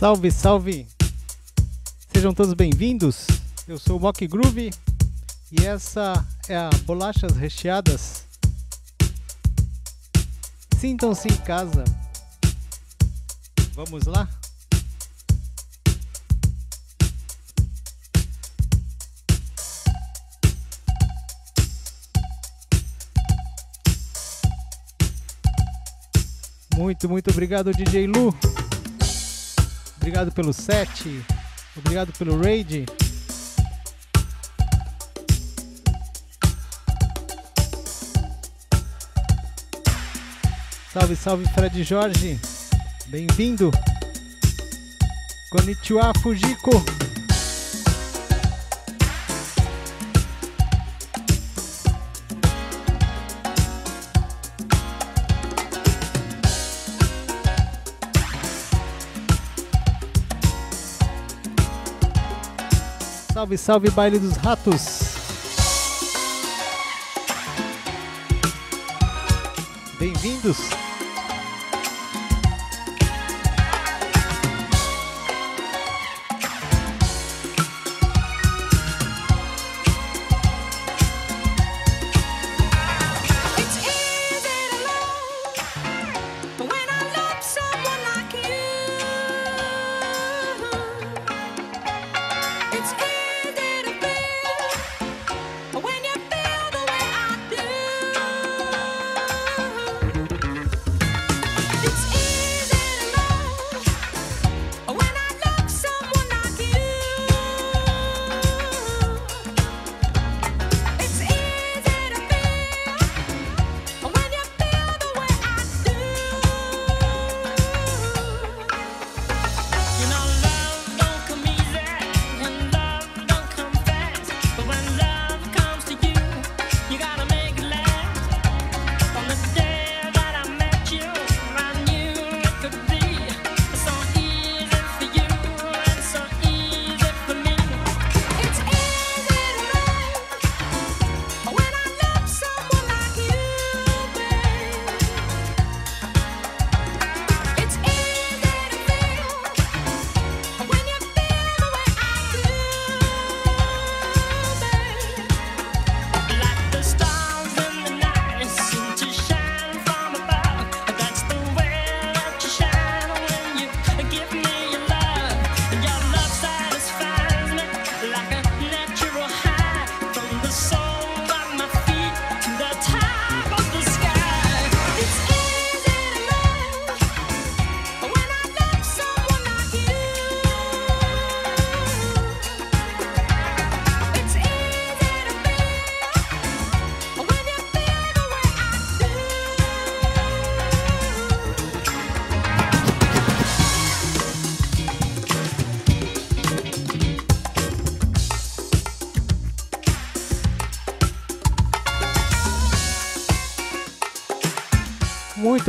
Salve, salve! Sejam todos bem-vindos. Eu sou o Mock Groove e essa é a Bolachas Recheadas. Sintam-se em casa. Vamos lá? Muito, muito obrigado, DJ Lu. Obrigado pelo set. Obrigado pelo raid. Salve, salve Fred Jorge. Bem-vindo. Konnichiwa Fujiko. Salve, salve, baile dos ratos! Bem-vindos!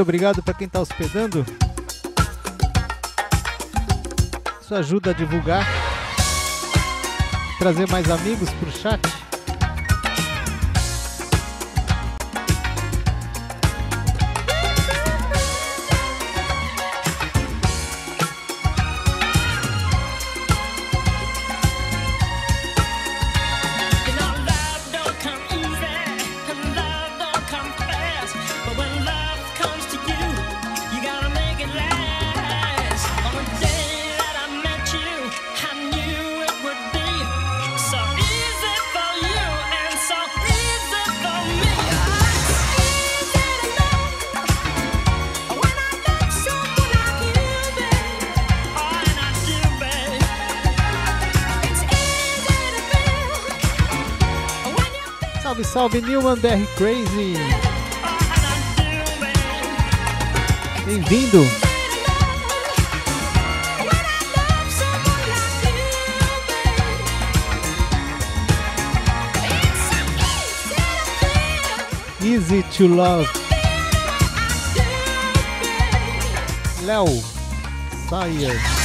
muito obrigado para quem está hospedando. Isso ajuda a divulgar, trazer mais amigos para o chat. Bob Newman, Crazy. Bem-vindo. Easy to Love. Léo Sayer.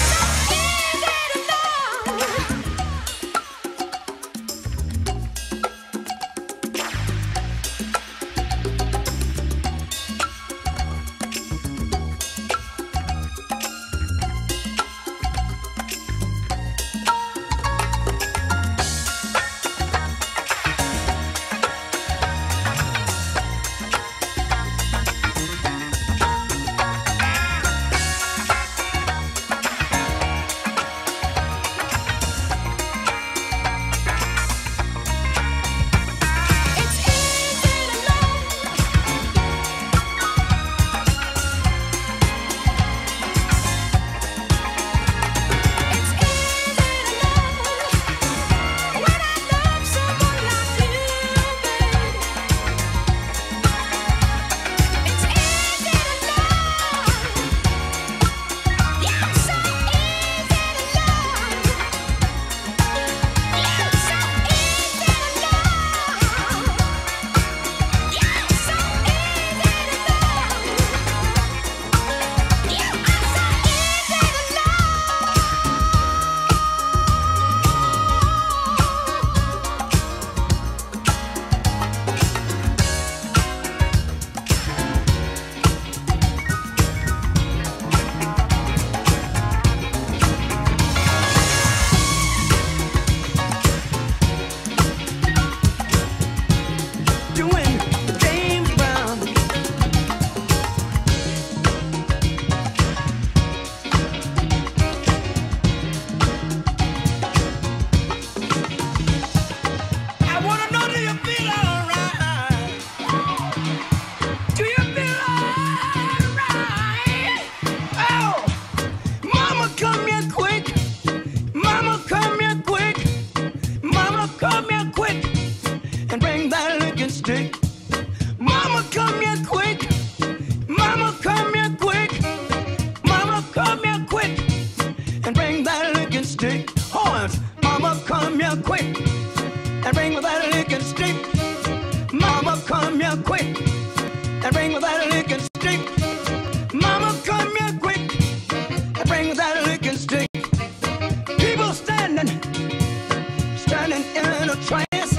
Turning in a trance.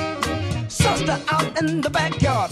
Sister out in the backyard.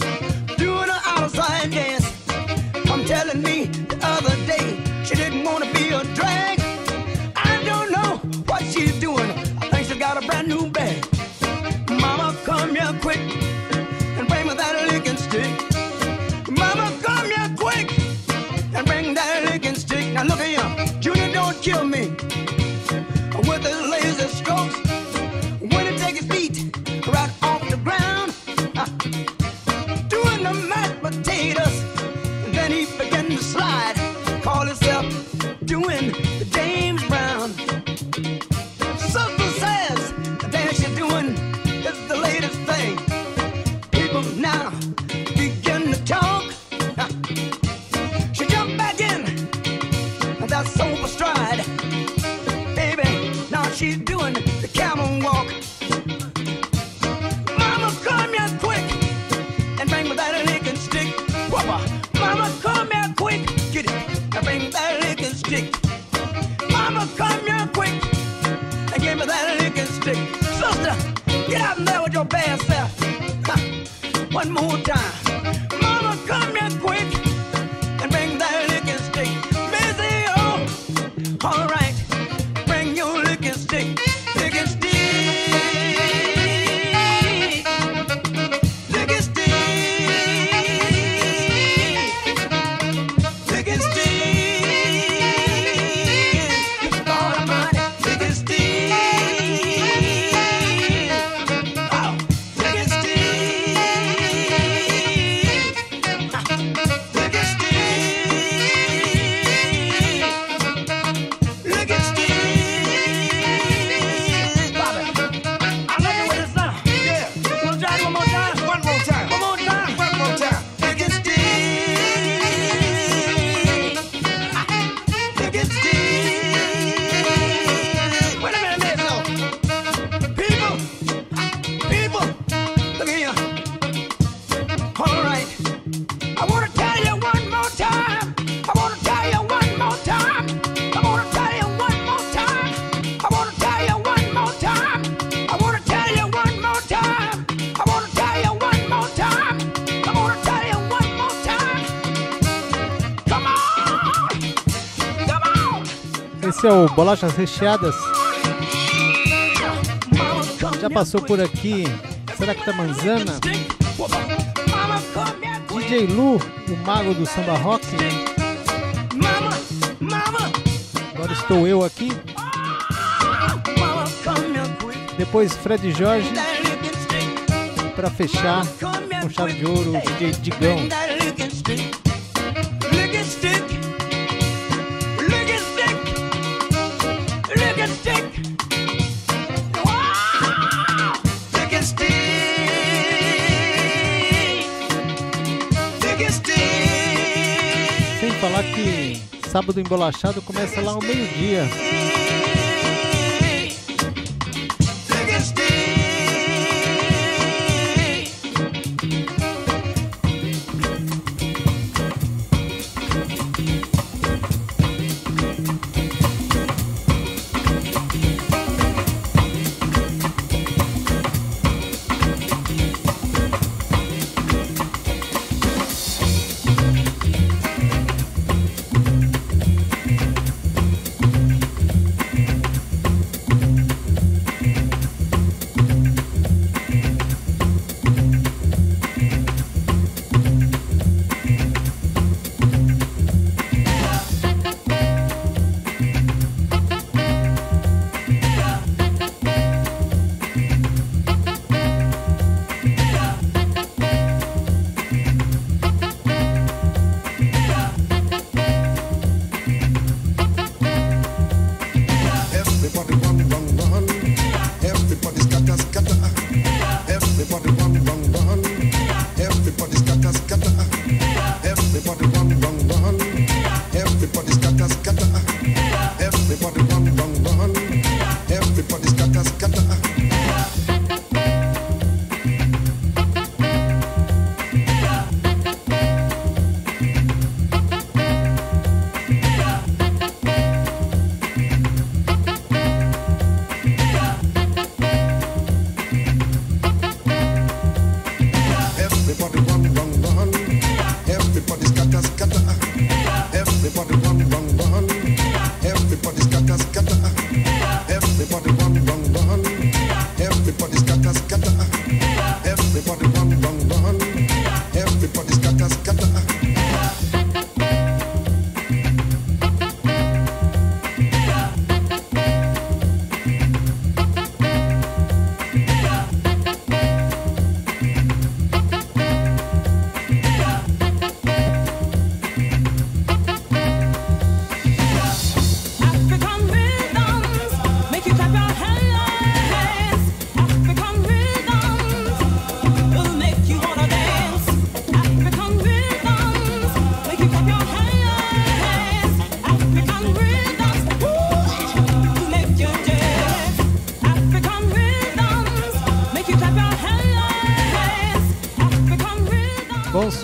é o Bolachas Recheadas. Já passou por aqui. Será que tá manzana? DJ Lu, o mago do samba rock. Né? Agora estou eu aqui. Depois Fred Jorge. E pra fechar, com chave de ouro, o DJ Digão. Sábado Embolachado começa lá ao meio-dia.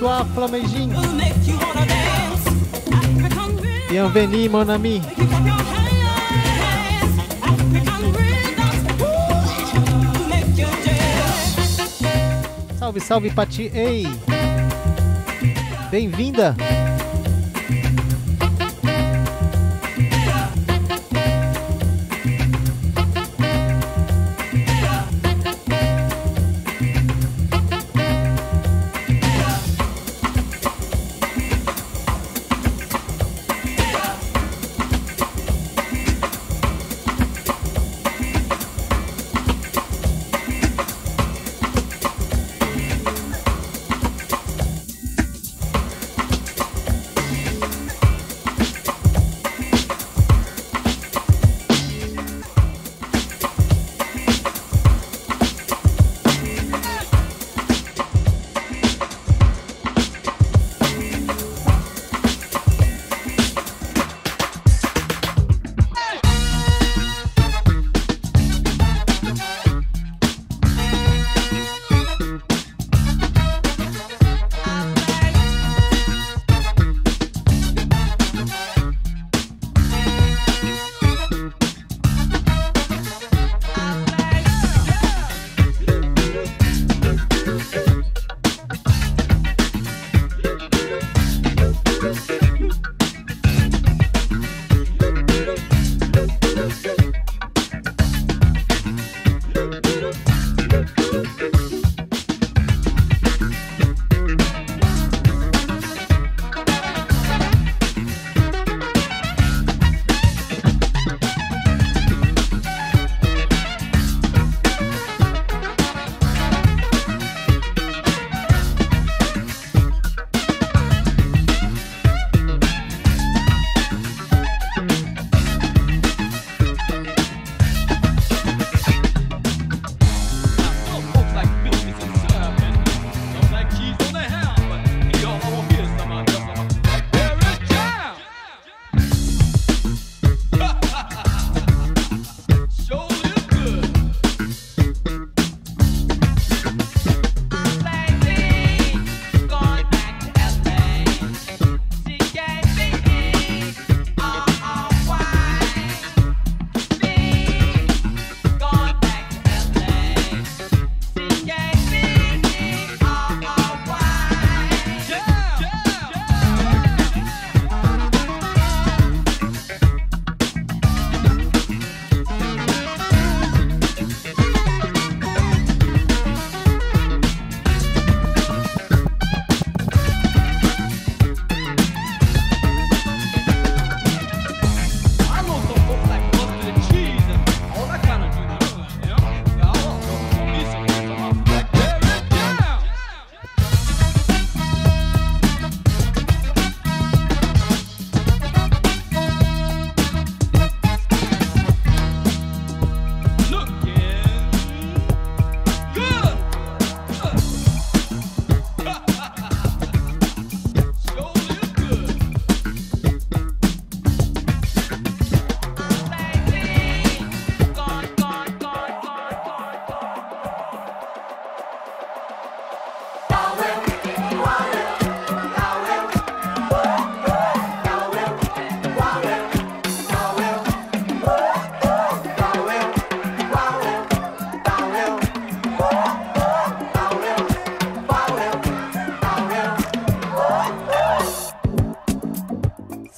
soir flamégine. Bienvenue mon ami. Salve, salve Pati. Ei! Bem-vinda!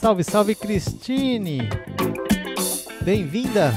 Salve, salve, Cristine! Bem-vinda!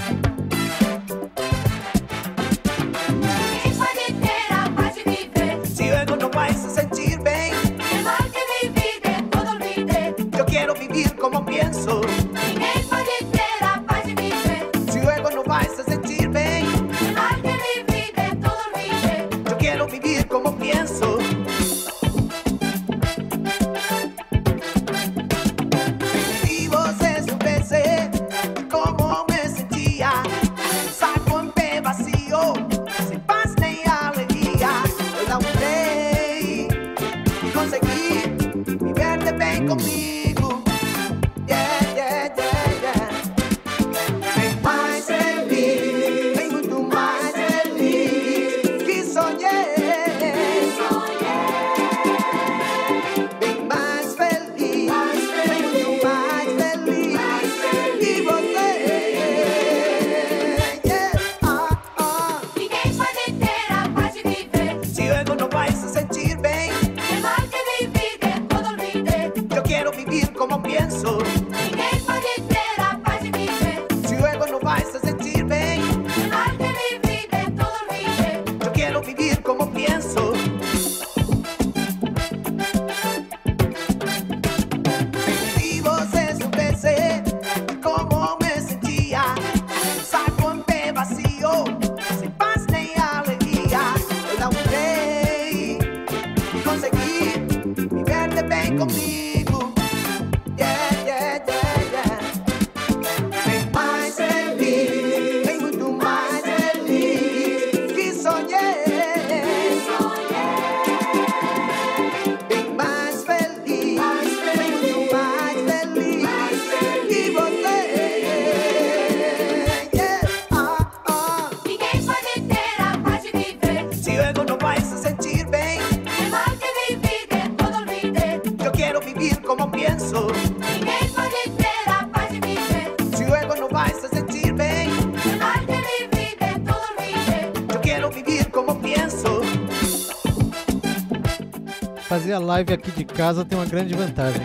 live aqui de casa tem uma grande vantagem.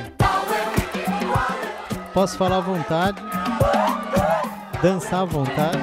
Posso falar à vontade, dançar à vontade.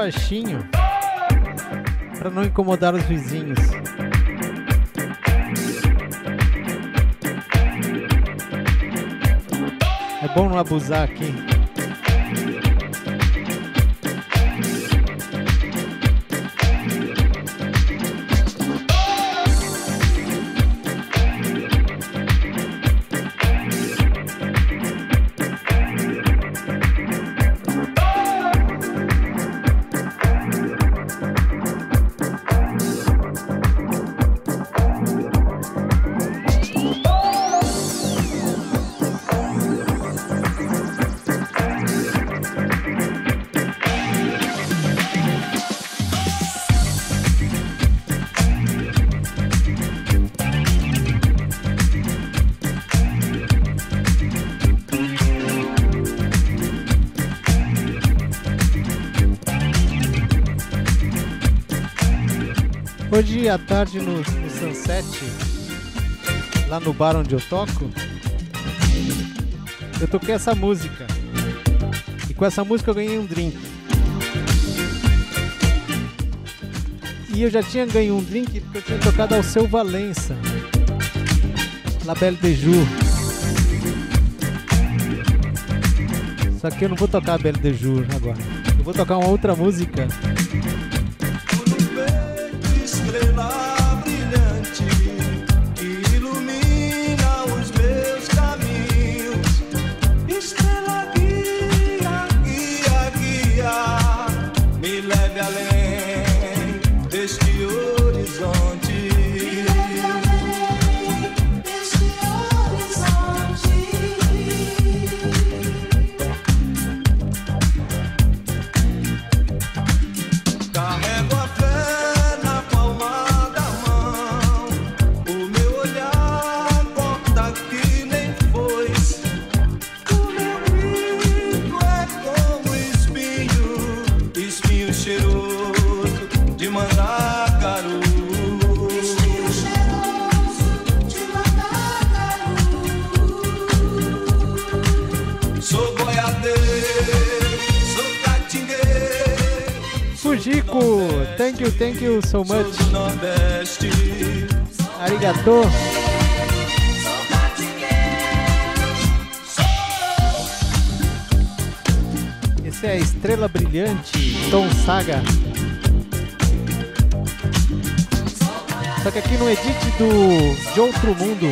baixinho para não incomodar os vizinhos. É bom não abusar aqui. à tarde no, no Sunset, lá no bar onde eu toco, eu toquei essa música. E com essa música eu ganhei um drink. E eu já tinha ganho um drink porque eu tinha tocado ao seu Valença, La Belle de Jour. Só que eu não vou tocar a Belle de Jour agora. Eu vou tocar uma outra música Tom Saga. Só que aqui no edit do De Outro Mundo.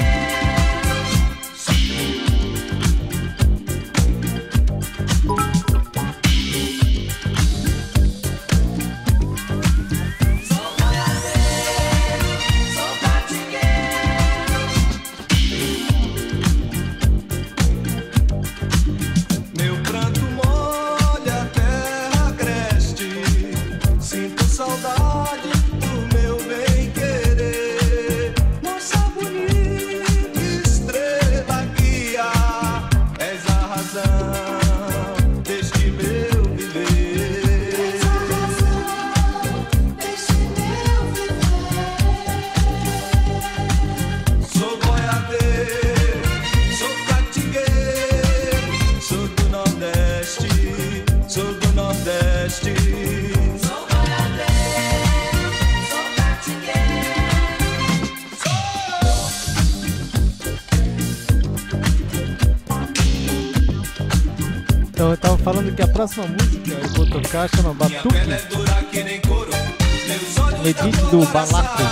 Balaco.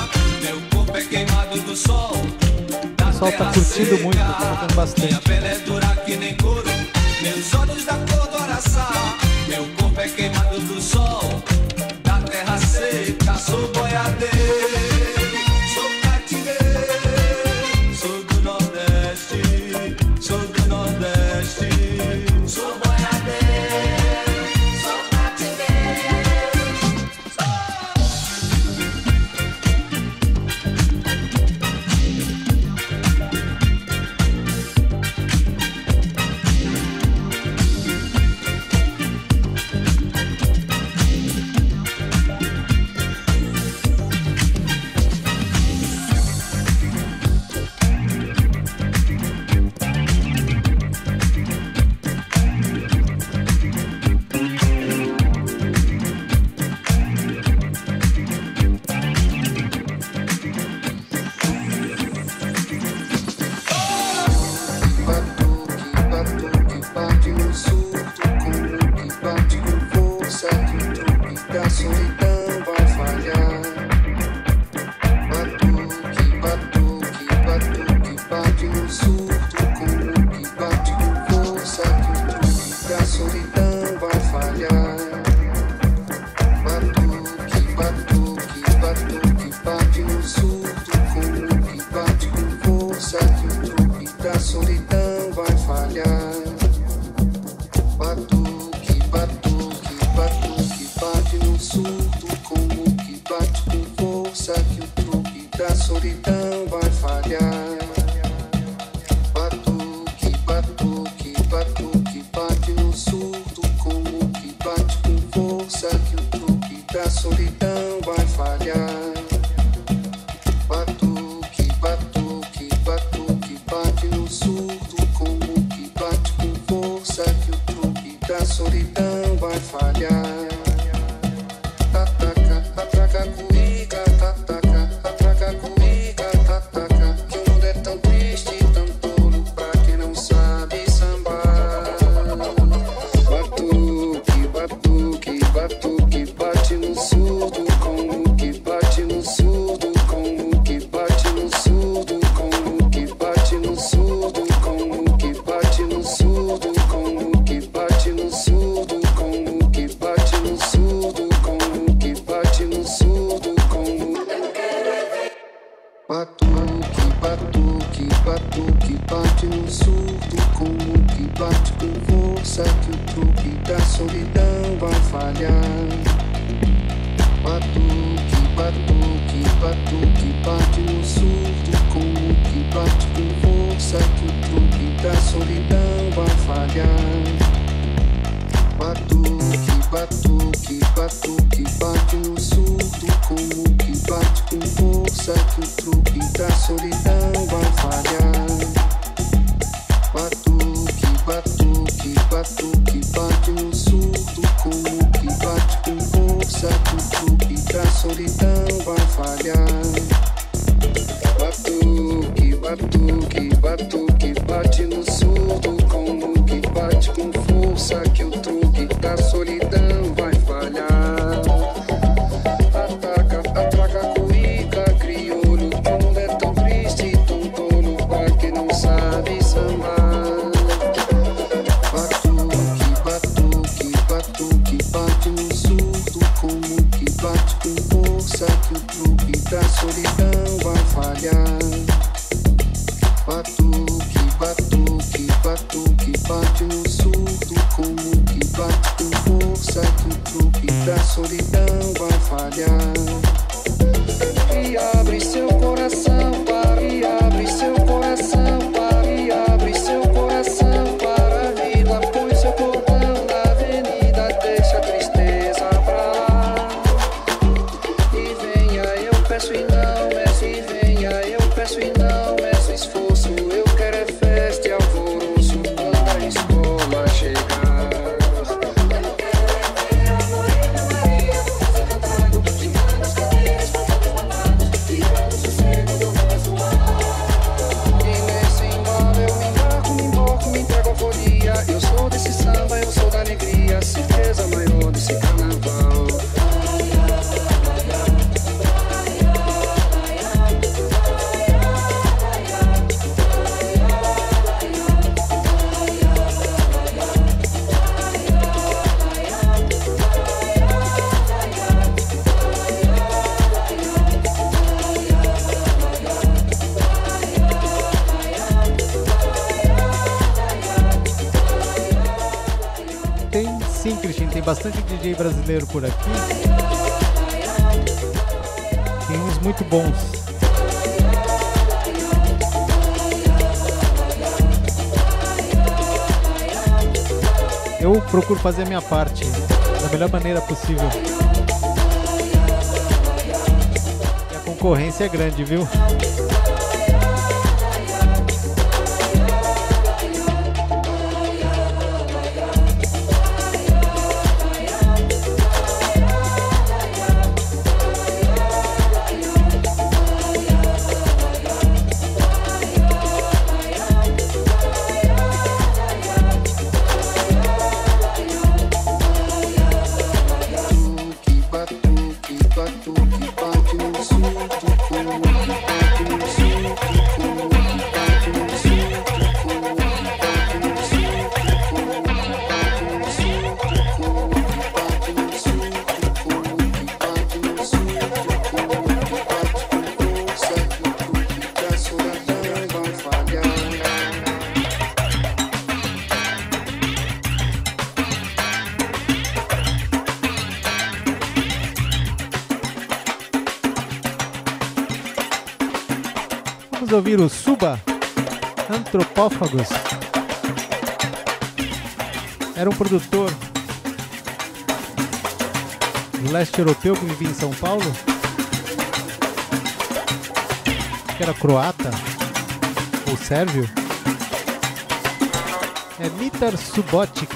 Meu corpo é queimado do sol. O pessoal tá curtindo muito, tá tocando bastante. bate com força que o truque da solidão vai falhar. Batuque, batuque, batuque, bate no surdo o que bate com força que o truque da solidão vai falhar. Batuque, batuque, batuque, bate no surdo como que bate com força que o truque da solidão vai falhar. brasileiro por aqui. Tem uns muito bons. Eu procuro fazer a minha parte da melhor maneira possível. A concorrência é grande, viu? Vamos ouvir o Suba Antropófagos. Era um produtor do leste europeu que vivia em São Paulo, que era croata ou sérvio. É Mitar Subotic,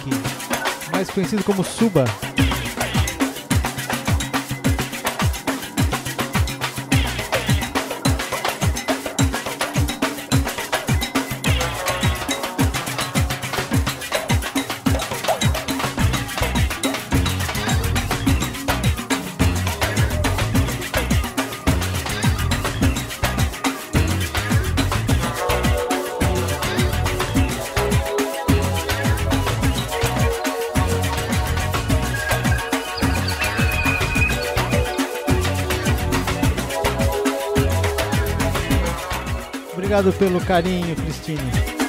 mais conhecido como Suba. Obrigado pelo carinho, Cristina.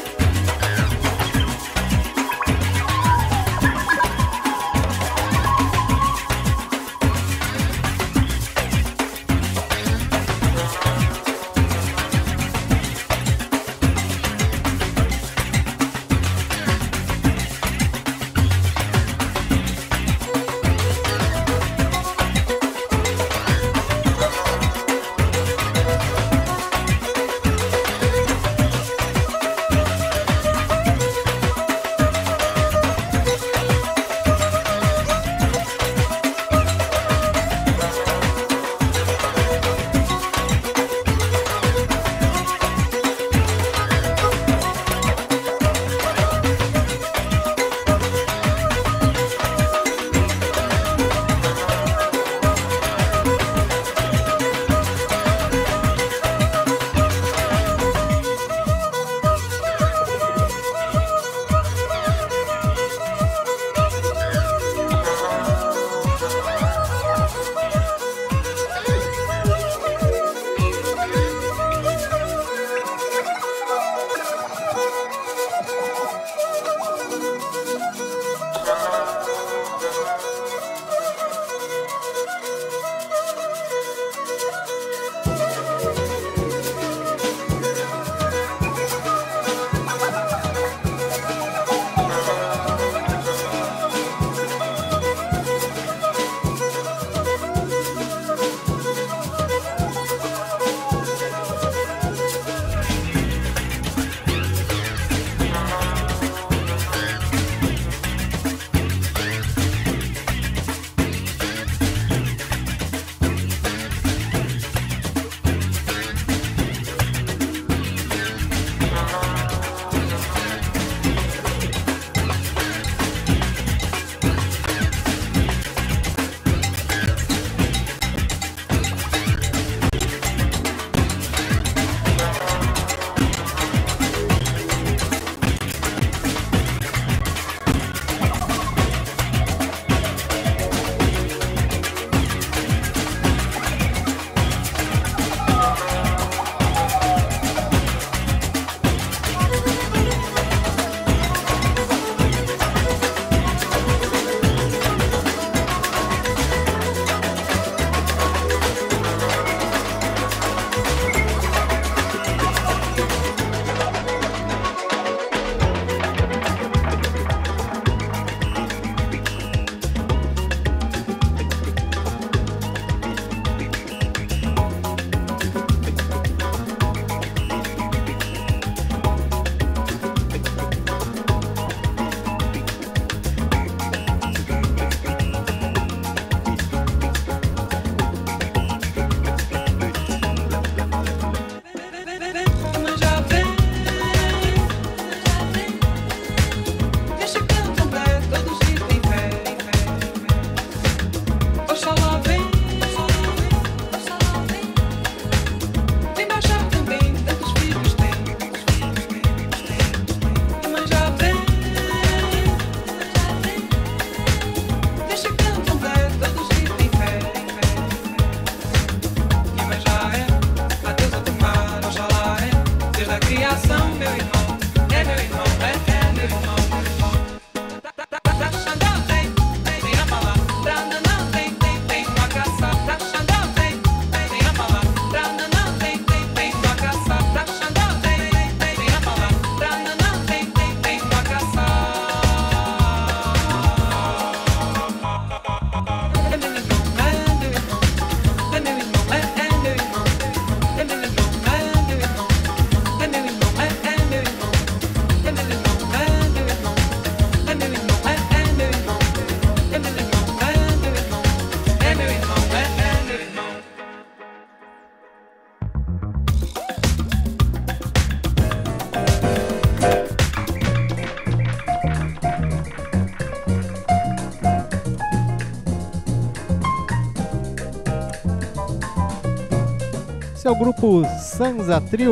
Esse é o grupo Sansa Trio.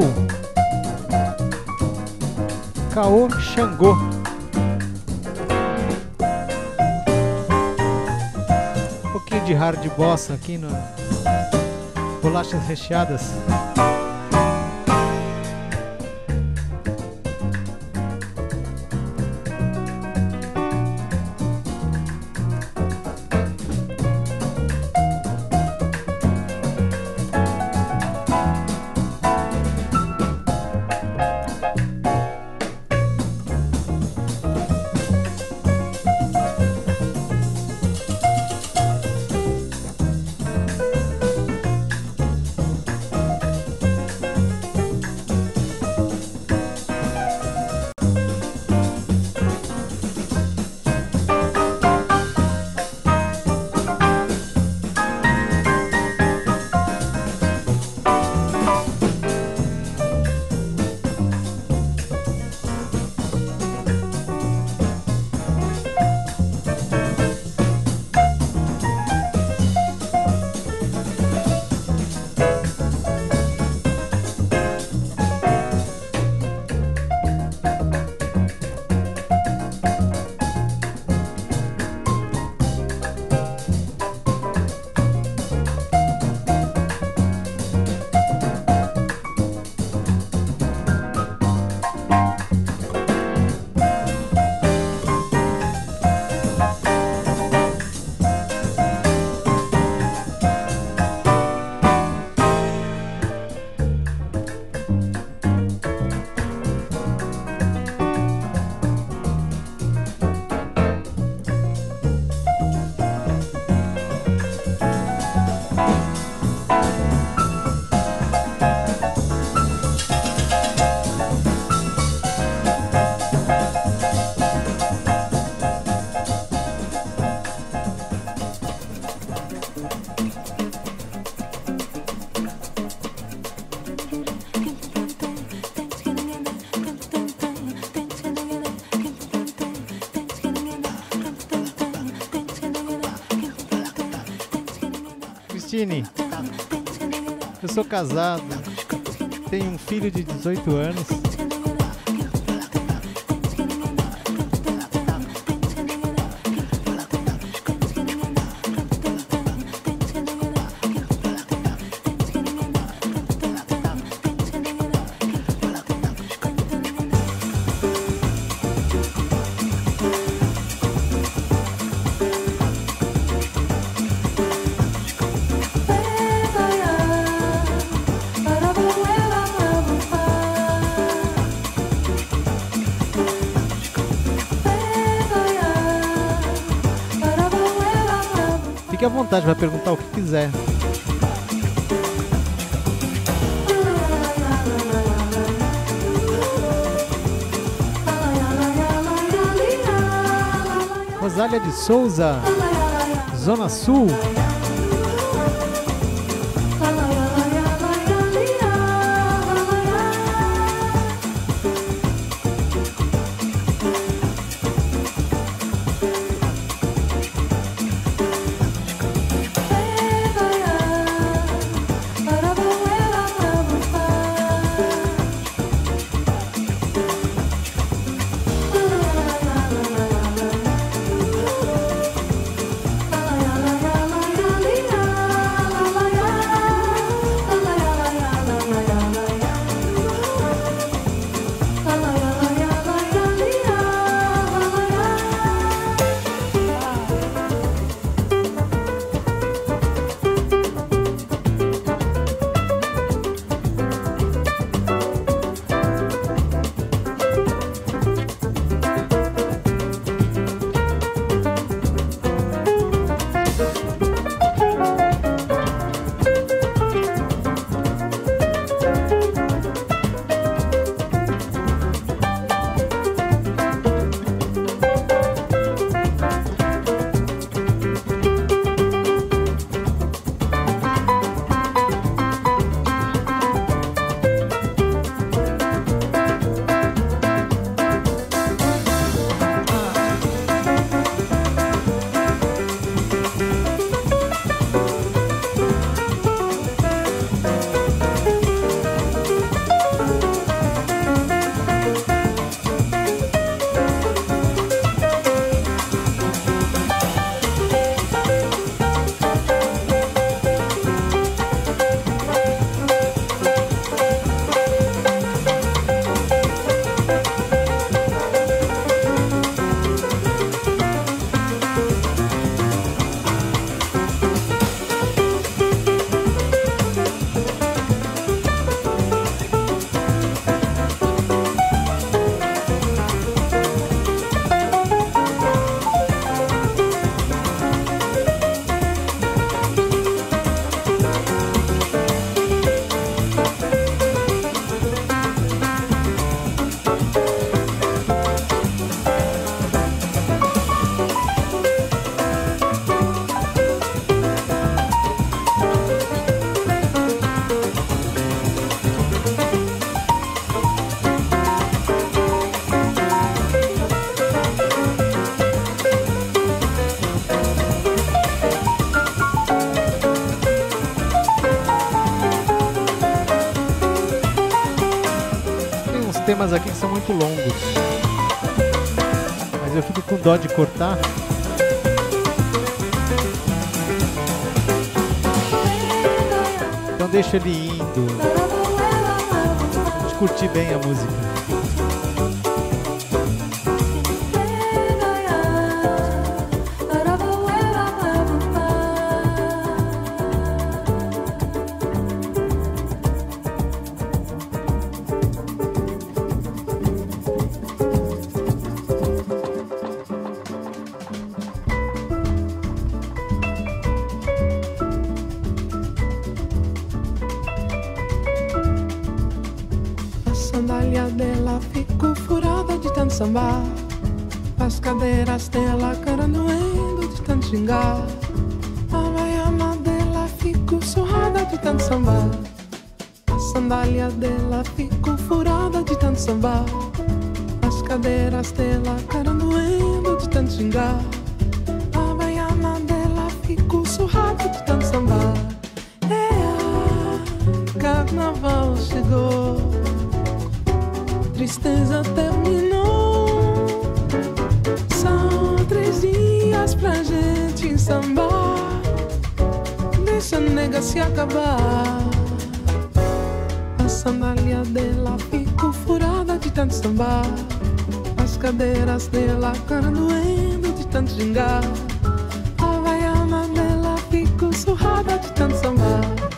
Caô Xangô. Um pouquinho de hard bossa aqui no Bolachas Recheadas. Sou casado, tenho um filho de 18 anos. Perguntar o que quiser. Rosália de Souza, Zona Sul. pouco. Mas eu fico com dó de cortar. Então deixa ele indo. A gente bem a música. saia dela ficou furada de tanto sambar. As cadeiras dela cara doendo de tanto gingar. A vaiana dela ficou surrada de tanto sambar.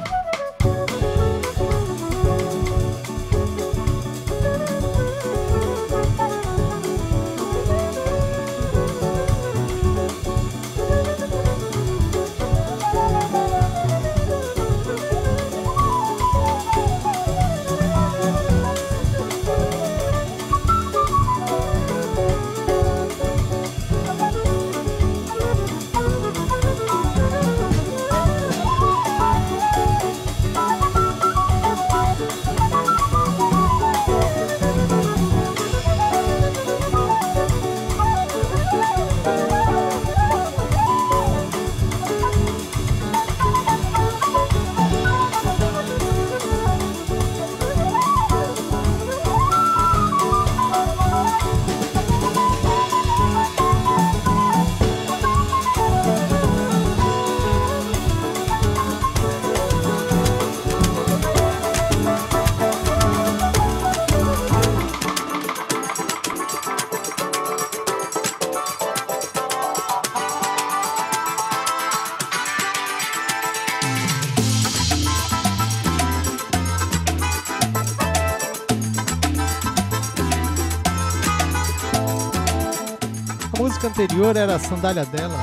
anterior era a sandália dela.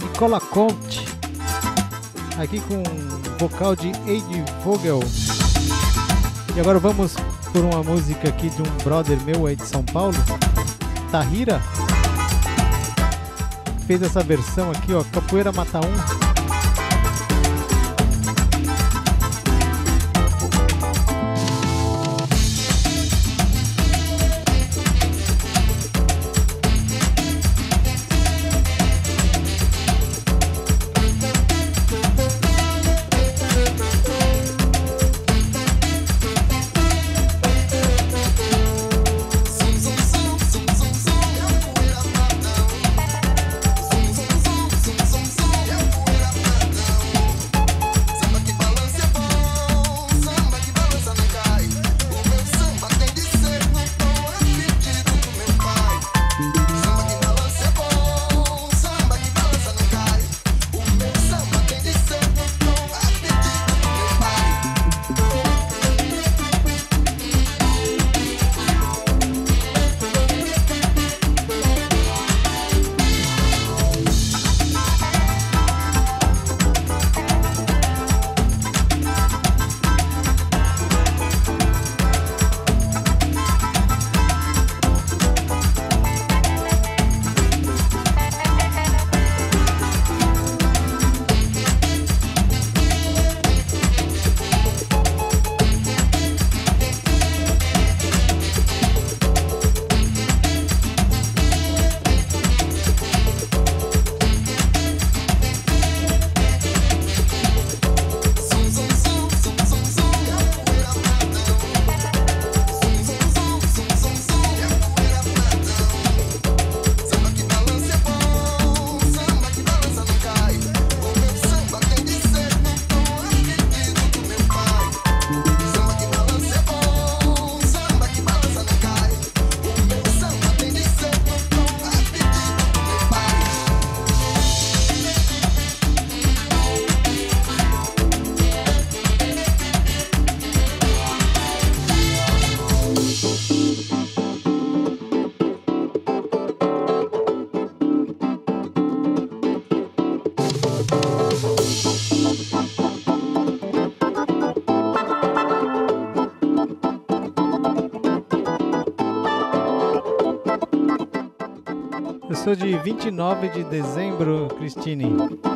Nicola Conte, aqui com um vocal de Eddie Vogel. E agora vamos por uma música aqui de um brother meu aí de São Paulo, Tahira. Fez essa versão aqui, ó, Capoeira Mata 1. começou de 29 de dezembro, Cristine.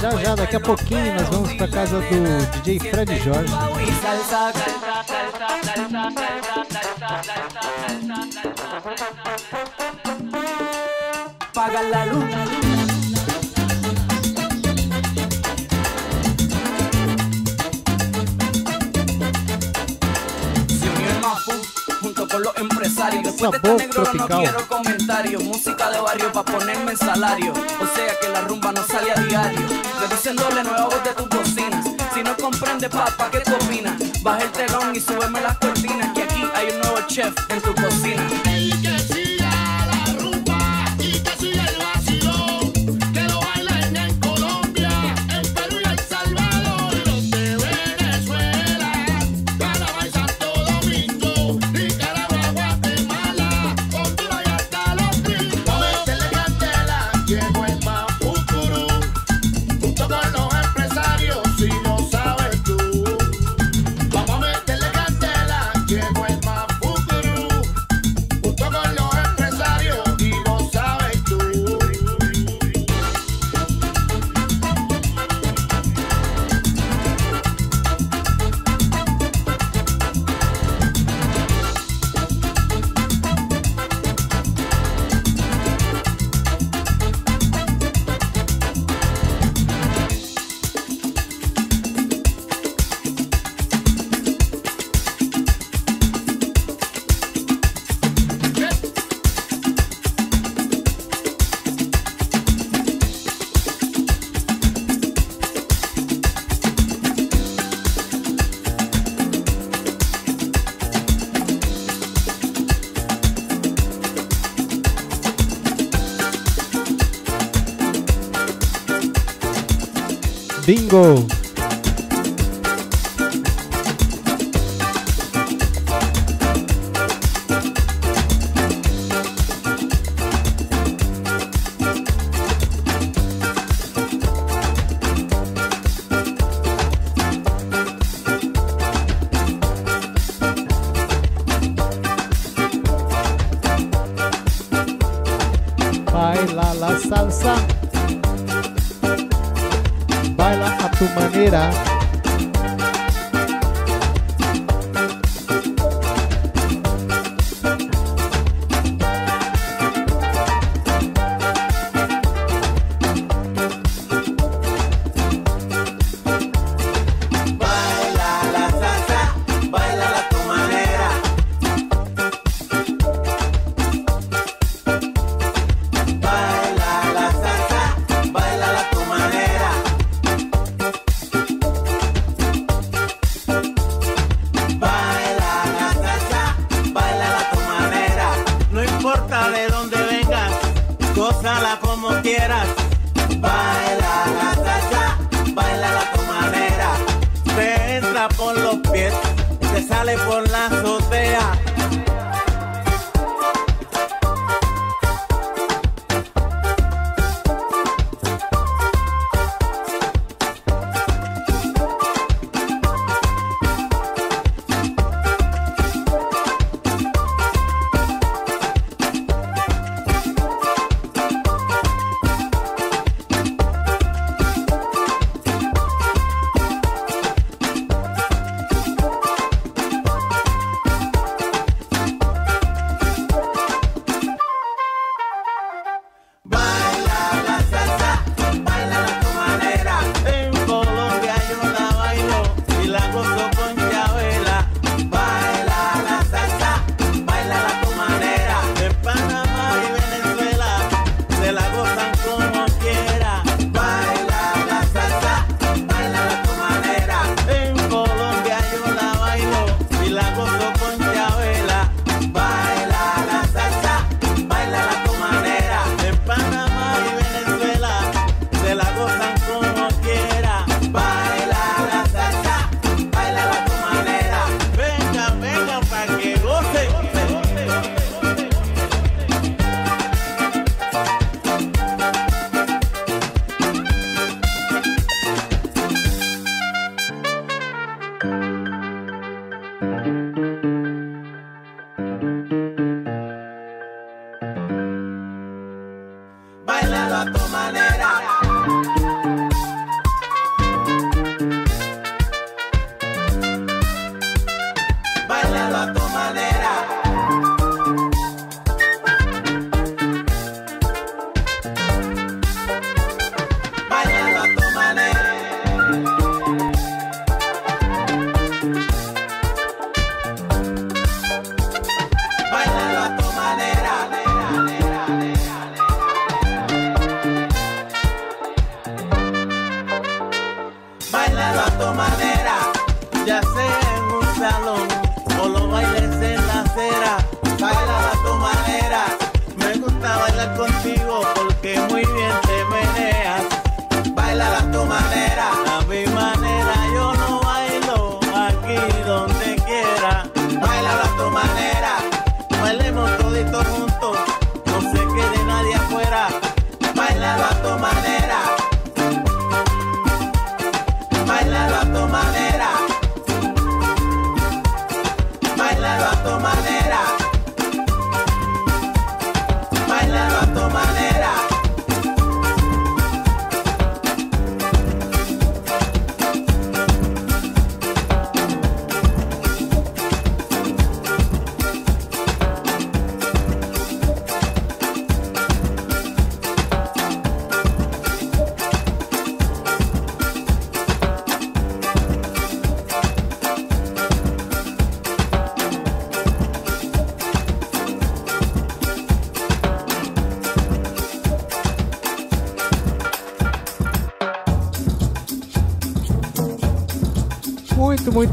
Já já, daqui a pouquinho nós vamos pra casa do DJ Fred Jorge. Paga la luna. con los empresarios. Después de este negro no quiero comentarios. Música de barrio pa' ponerme en salario. O sea que la rumba no sale a diario. Reduciéndole nueva voz de tus bocinas. Si no comprende, papá, ¿qué tú opinas? Baja el telón y súbeme las cortinas. Que aquí hay un nuevo chef en tu cocina. Bingo.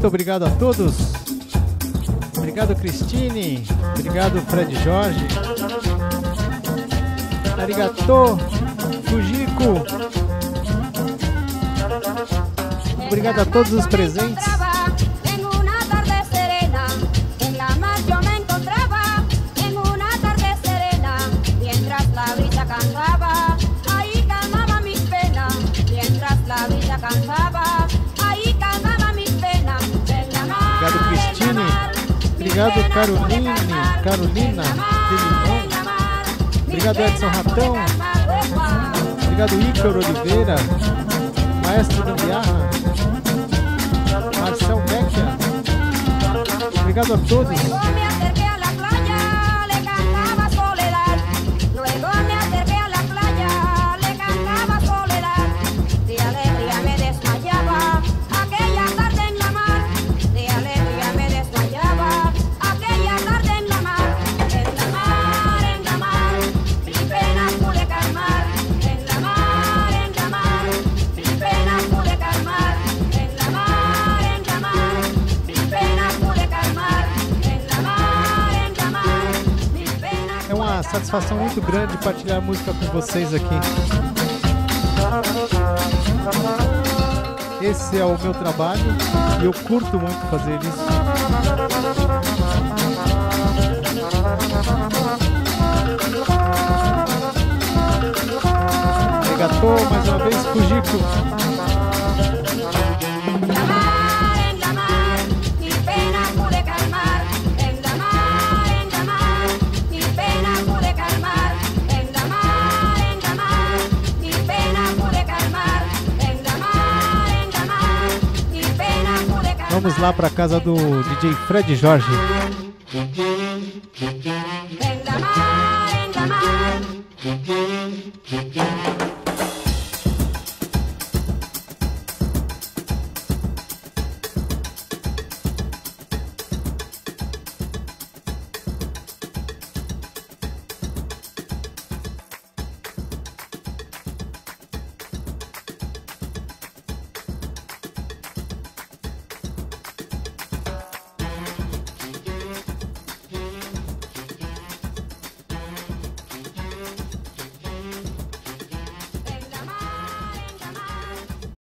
Muito obrigado a todos. Obrigado, Cristine. Obrigado, Fred Jorge. Arigato, Fujiko. Obrigado a todos os presentes. Obrigado, Caroline. Carolina. Obrigado, Edson Ratão. Obrigado, Ícaro Oliveira. Maestro Gambiarra. Marcel Becker. Obrigado a todos. satisfação muito grande partilhar música com vocês aqui. Esse é o meu trabalho e eu curto muito fazer isso. Regatou mais uma vez Fujiko. vamos lá para casa do DJ Fred Jorge.